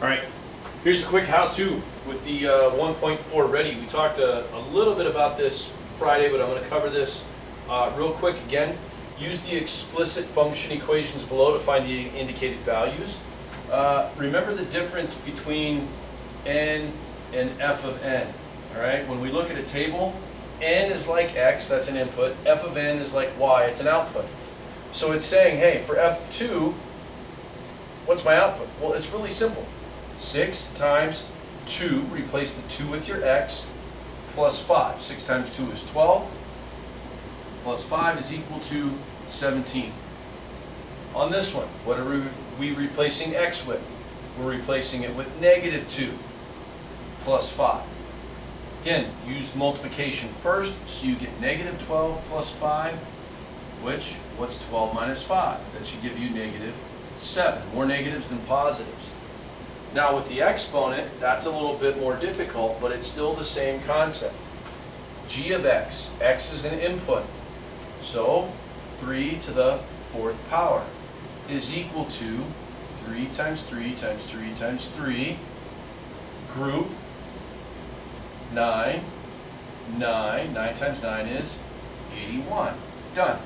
All right, here's a quick how-to with the uh, 1.4 ready. We talked a, a, little bit about this Friday, but I'm going to cover this uh, real quick again. Use the explicit function equations below to find the indicated values. Uh, remember the difference between n and f of n. All right, when we look at a table, n is like x, that's an input. f of n is like y, it's an output. So it's saying, hey, for f2, what's my output? Well, it's really simple. 6 times 2, replace the 2 with your x, plus 5. 6 times 2 is 12, plus 5 is equal to 17. On this one, what are we replacing x with? We're replacing it with negative 2 plus 5. Again, use multiplication first, so you get negative 12 plus 5, which, what's 12 minus 5? That should give you negative 7. More negatives than positives. Now with the exponent, that's a little bit more difficult, but it's still the same concept. g of x, x is an input. So 3 to the fourth power is equal to 3 times 3 times 3 times 3, group 9, 9, 9 times 9 is 81. Done.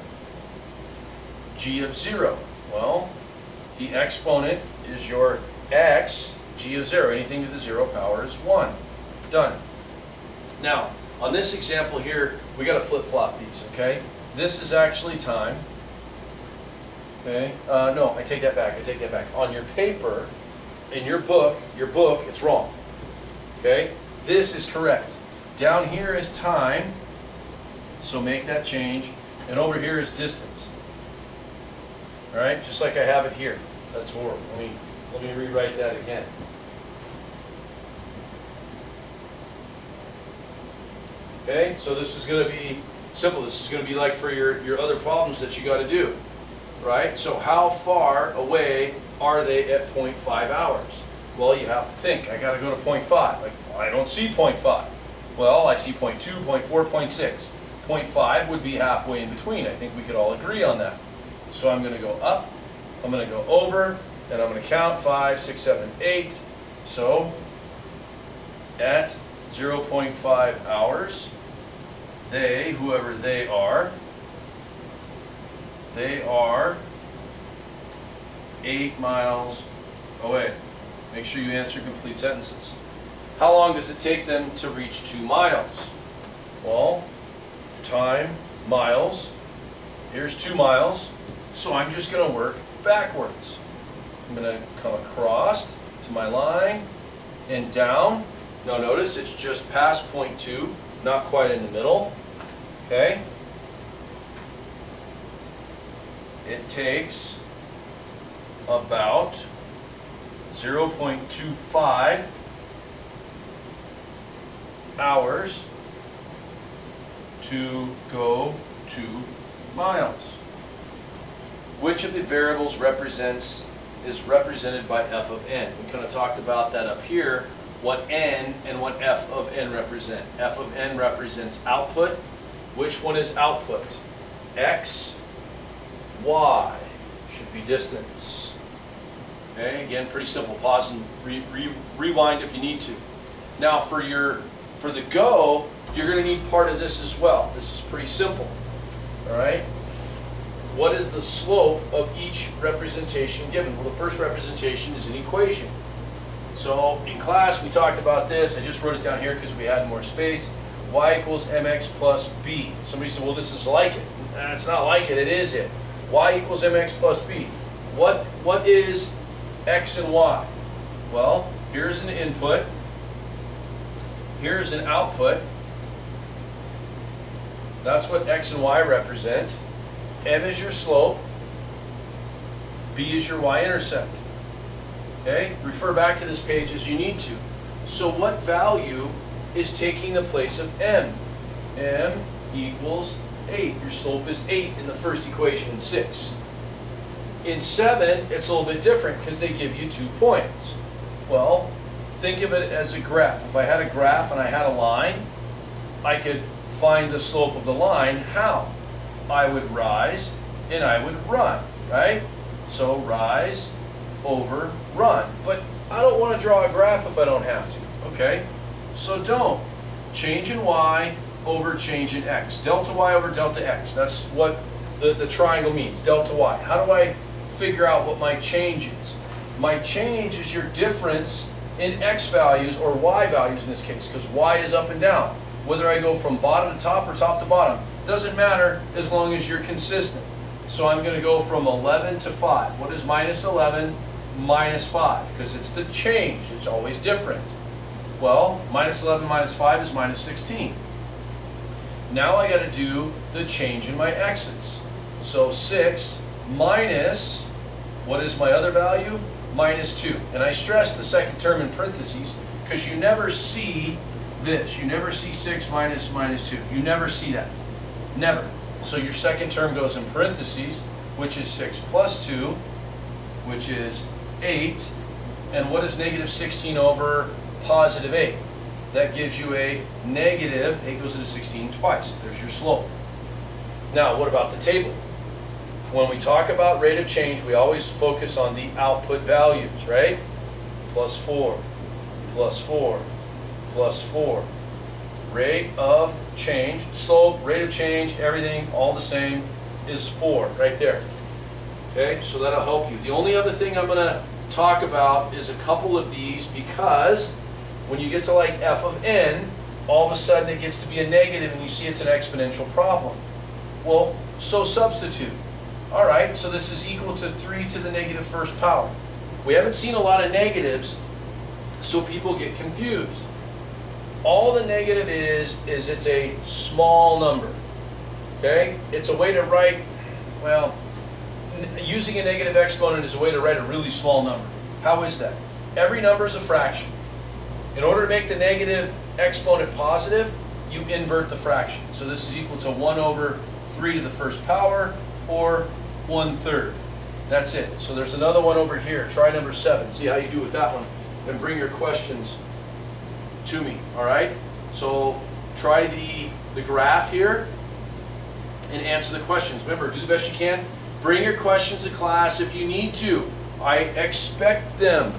g of 0, well, the exponent is your x, g of 0. Anything to the 0 power is 1. Done. Now, on this example here, we got to flip-flop these, okay? This is actually time. Okay, uh, no, I take that back, I take that back. On your paper, in your book, your book, it's wrong. Okay, this is correct. Down here is time, so make that change. And over here is distance. All right, just like I have it here. That's horrible. Let me, let me rewrite that again. Okay, so this is going to be simple. This is going to be like for your, your other problems that you got to do right? So how far away are they at 0.5 hours? Well, you have to think, I gotta go to 0.5. Like, well, I don't see 0.5. Well, I see 0.2, 0.4, 0.6. 0.5 would be halfway in between. I think we could all agree on that. So I'm gonna go up, I'm gonna go over, and I'm gonna count 5, 6, 7, 8. So, at 0.5 hours, they, whoever they are, they are eight miles away. Make sure you answer complete sentences. How long does it take them to reach two miles? Well, time, miles. Here's two miles. So I'm just going to work backwards. I'm going to come across to my line and down. Now notice it's just past point two, not quite in the middle. Okay? it takes about 0.25 hours to go 2 miles. Which of the variables represents is represented by f of n? We kind of talked about that up here, what n and what f of n represent. f of n represents output. Which one is output? x y should be distance. Okay, again, pretty simple. Pause and re re rewind if you need to. Now for your for the go, you're going to need part of this as well. This is pretty simple. All right. What is the slope of each representation given? Well, the first representation is an equation. So in class, we talked about this. I just wrote it down here because we had more space. y equals mx plus b. Somebody said, well, this is like it. It's not like it. It is it y equals mx plus b. What, what is x and y? Well, here's an input. Here's an output. That's what x and y represent. M is your slope. b is your y-intercept. Okay? Refer back to this page as you need to. So what value is taking the place of m? m equals 8. Your slope is 8 in the first equation in 6. In 7, it's a little bit different because they give you two points. Well, think of it as a graph. If I had a graph and I had a line, I could find the slope of the line. How? I would rise and I would run, right? So rise over run. But I don't want to draw a graph if I don't have to, okay? So don't. Change in y over change in x. Delta y over delta x. That's what the, the triangle means, delta y. How do I figure out what my change is? My change is your difference in x values, or y values in this case, because y is up and down. Whether I go from bottom to top or top to bottom, doesn't matter as long as you're consistent. So I'm going to go from 11 to 5. What is minus 11 minus 5? Because it's the change. It's always different. Well, minus 11 minus 5 is minus 16. Now I got to do the change in my x's. So 6 minus, what is my other value? Minus 2. And I stress the second term in parentheses because you never see this. You never see 6 minus minus 2. You never see that. Never. So your second term goes in parentheses, which is 6 plus 2, which is 8. And what is negative 16 over positive 8? That gives you a negative, 8 goes into 16 twice. There's your slope. Now, what about the table? When we talk about rate of change, we always focus on the output values, right? Plus 4, plus 4, plus 4 rate of change, slope, rate of change, everything, all the same, is 4 right there. Okay, so that'll help you. The only other thing I'm going to talk about is a couple of these because when you get to like f of n, all of a sudden it gets to be a negative and you see it's an exponential problem. Well, so substitute. All right, so this is equal to 3 to the negative first power. We haven't seen a lot of negatives, so people get confused. All the negative is, is it's a small number. Okay? It's a way to write, well, using a negative exponent is a way to write a really small number. How is that? Every number is a fraction. In order to make the negative exponent positive, you invert the fraction. So this is equal to 1 over 3 to the first power, or 1 third. That's it. So there's another one over here. Try number 7. See how you do with that one. And bring your questions to me, all right? So try the, the graph here and answer the questions. Remember, do the best you can. Bring your questions to class if you need to. I expect them.